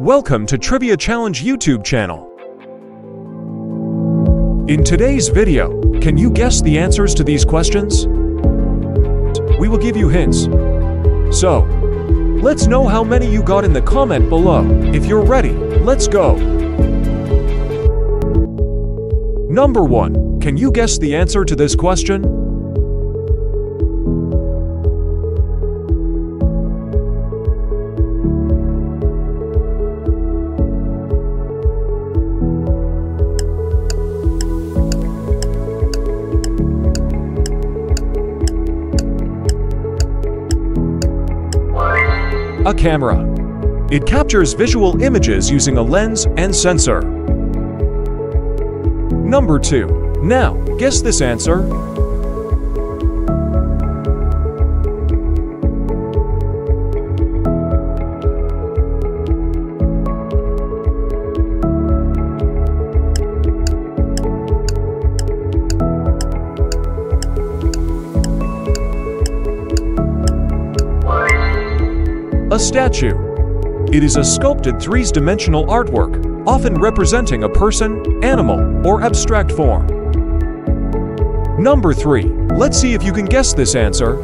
Welcome to Trivia Challenge YouTube channel. In today's video, can you guess the answers to these questions? We will give you hints. So, let's know how many you got in the comment below. If you're ready, let's go. Number 1. Can you guess the answer to this question? A camera. It captures visual images using a lens and sensor. Number 2. Now, guess this answer. Statue. It is a sculpted three-dimensional artwork, often representing a person, animal, or abstract form. Number 3. Let's see if you can guess this answer.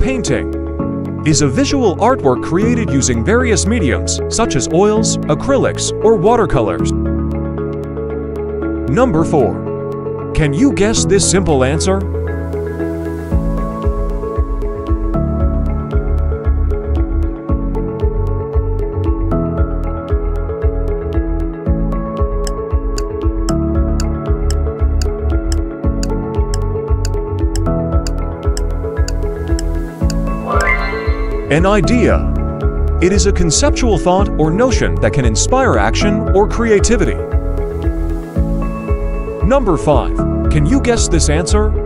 Painting is a visual artwork created using various mediums such as oils, acrylics, or watercolors. Number 4. Can you guess this simple answer? An idea. It is a conceptual thought or notion that can inspire action or creativity. Number 5. Can you guess this answer?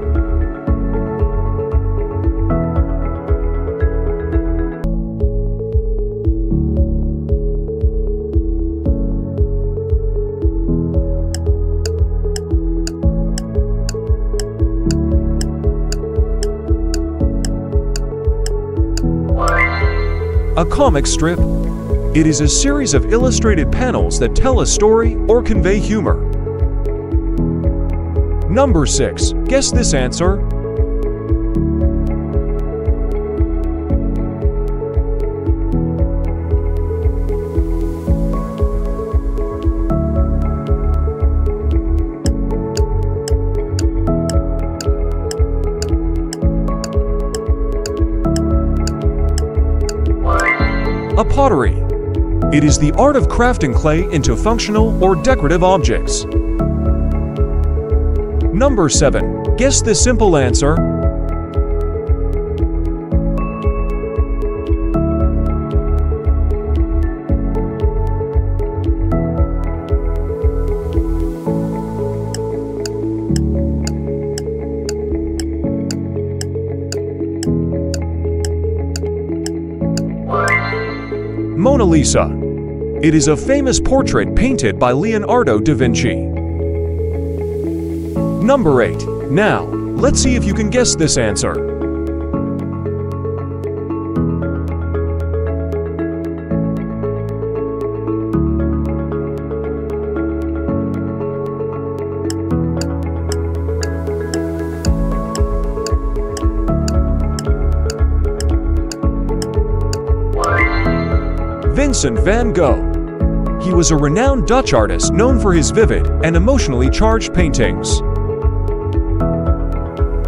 A comic strip. It is a series of illustrated panels that tell a story or convey humor. Number 6. Guess this answer. Pottery. It is the art of crafting clay into functional or decorative objects. Number 7. Guess the simple answer. Lisa. It is a famous portrait painted by Leonardo da Vinci. Number 8. Now, let's see if you can guess this answer. Vincent van Gogh. He was a renowned Dutch artist known for his vivid and emotionally charged paintings.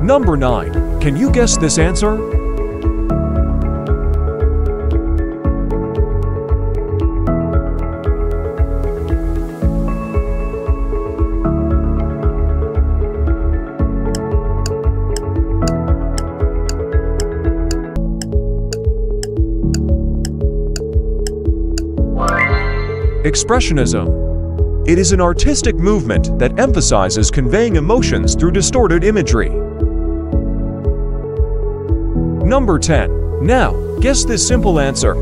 Number 9. Can you guess this answer? Expressionism. It is an artistic movement that emphasizes conveying emotions through distorted imagery. Number 10. Now, guess this simple answer.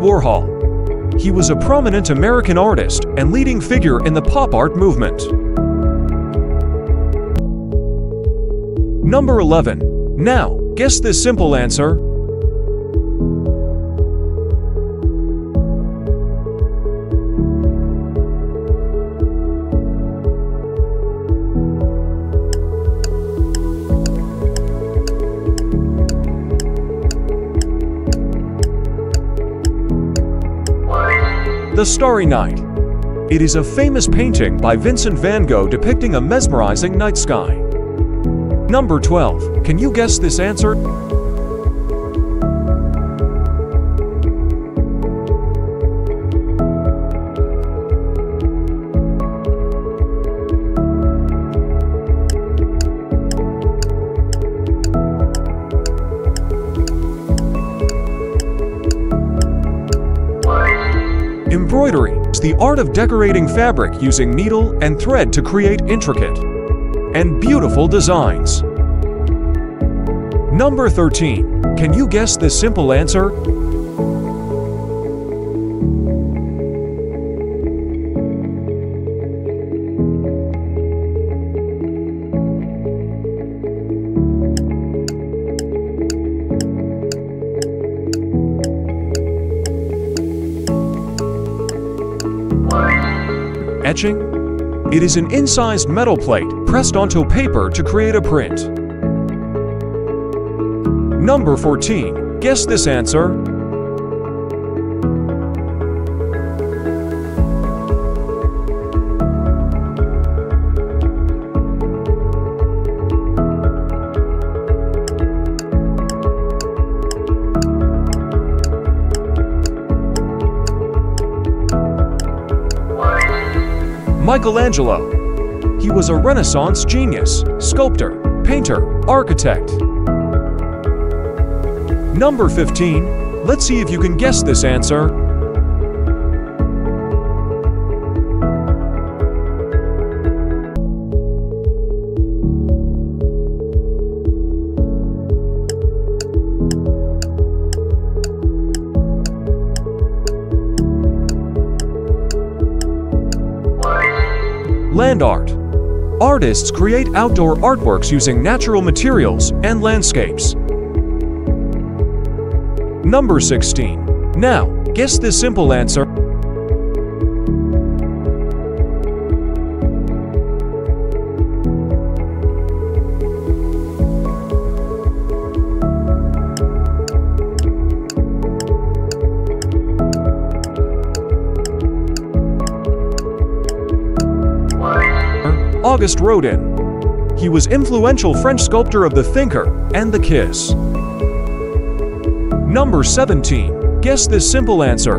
Warhol. He was a prominent American artist and leading figure in the pop art movement. Number 11. Now, guess this simple answer. The Starry Night. It is a famous painting by Vincent van Gogh depicting a mesmerizing night sky. Number 12. Can you guess this answer? Art of decorating fabric using needle and thread to create intricate and beautiful designs. Number 13. Can you guess this simple answer? It is an incised metal plate pressed onto paper to create a print. Number 14. Guess this answer. Michelangelo. He was a Renaissance genius, sculptor, painter, architect. Number 15. Let's see if you can guess this answer. Land art. Artists create outdoor artworks using natural materials and landscapes. Number 16. Now, guess this simple answer. Auguste Rodin. He was influential French sculptor of the Thinker and the Kiss. Number 17. Guess this simple answer.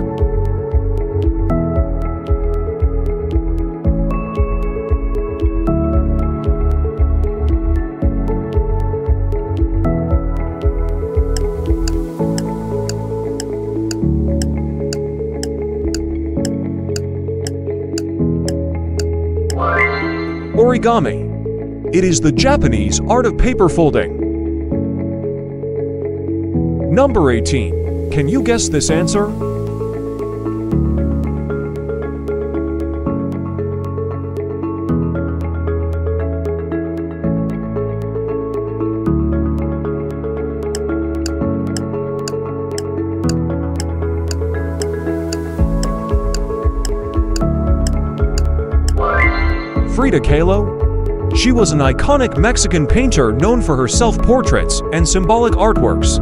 Origami. It is the Japanese art of paper folding. Number 18. Can you guess this answer? Frida Kahlo? She was an iconic Mexican painter known for her self-portraits and symbolic artworks.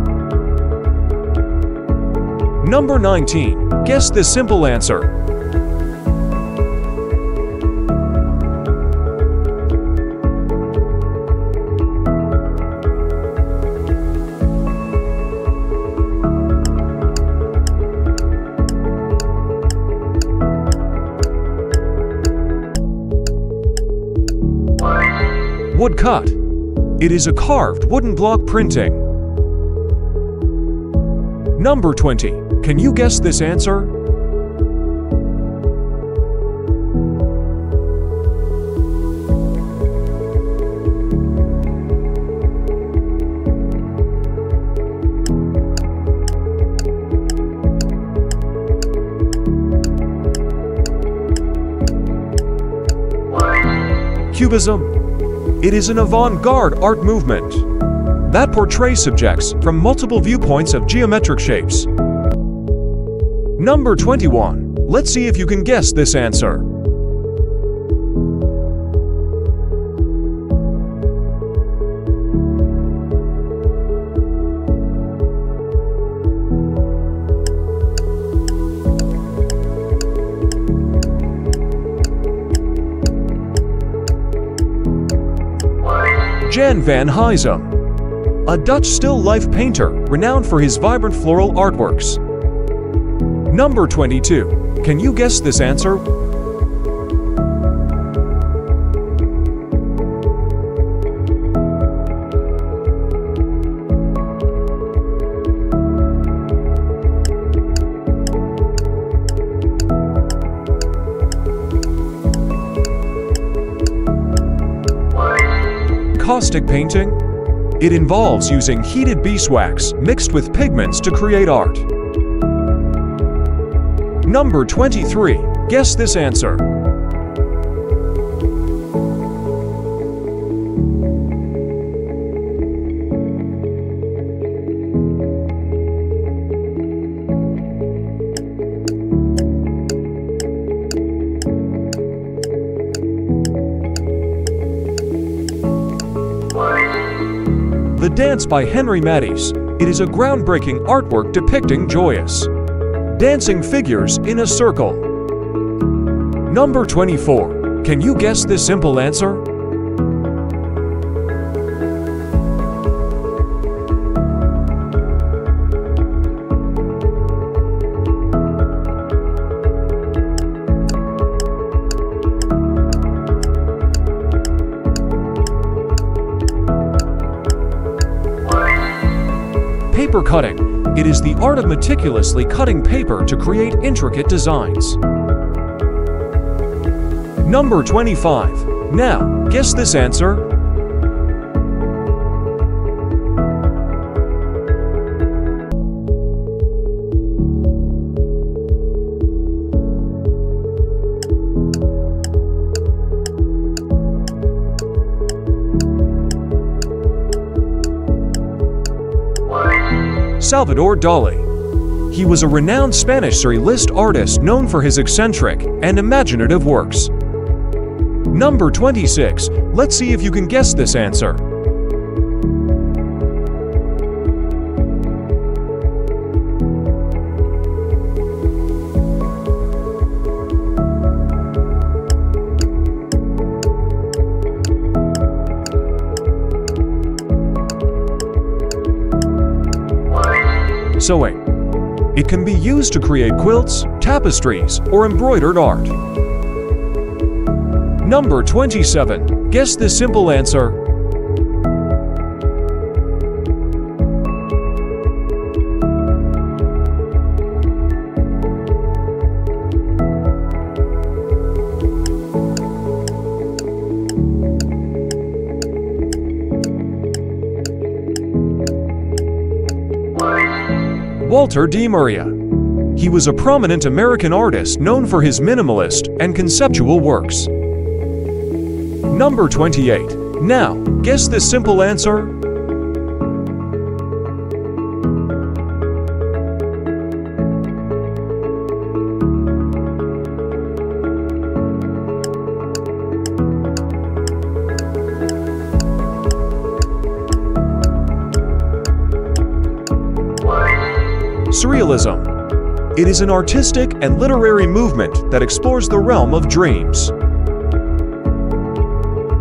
Number 19. Guess the simple answer. Woodcut. It is a carved wooden block printing. Number 20. Can you guess this answer? Cubism. It is an avant-garde art movement that portrays subjects from multiple viewpoints of geometric shapes. Number 21. Let's see if you can guess this answer. Jan van Huysum, a Dutch still life painter renowned for his vibrant floral artworks. Number 22. Can you guess this answer? Encaustic painting? It involves using heated beeswax mixed with pigments to create art. Number 23. Guess this answer. Dance by Henri Matisse. It is a groundbreaking artwork depicting joyous dancing figures in a circle. Number 24. Can you guess this simple answer? Paper cutting. It is the art of meticulously cutting paper to create intricate designs. Number 25. Now, guess this answer. Salvador Dali. He was a renowned Spanish surrealist artist known for his eccentric and imaginative works. Number 26. Let's see if you can guess this answer. Sewing. It can be used to create quilts, tapestries, or embroidered art. Number 27. Guess the simple answer. Walter de Maria. He was a prominent American artist known for his minimalist and conceptual works. Number 28. Now, guess this simple answer? Surrealism. It is an artistic and literary movement that explores the realm of dreams.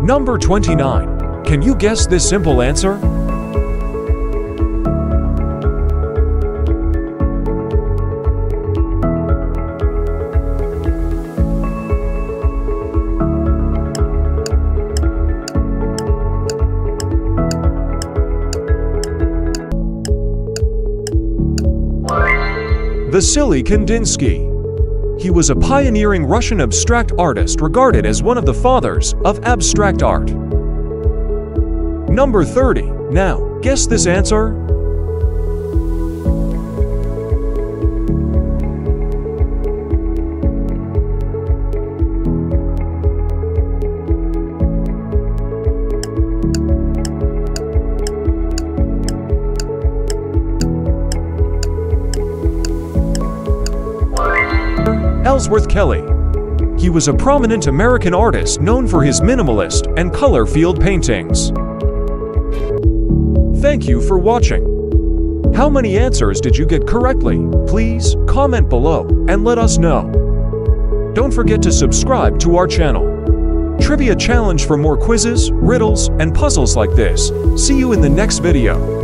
Number 29. Can you guess this simple answer? Vasily Kandinsky. He was a pioneering Russian abstract artist regarded as one of the fathers of abstract art. Number 30. Now, guess this answer? Ellsworth Kelly. He was a prominent American artist known for his minimalist and color field paintings. Thank you for watching. How many answers did you get correctly? Please comment below and let us know. Don't forget to subscribe to our channel. Trivia challenge for more quizzes, riddles, and puzzles like this. See you in the next video.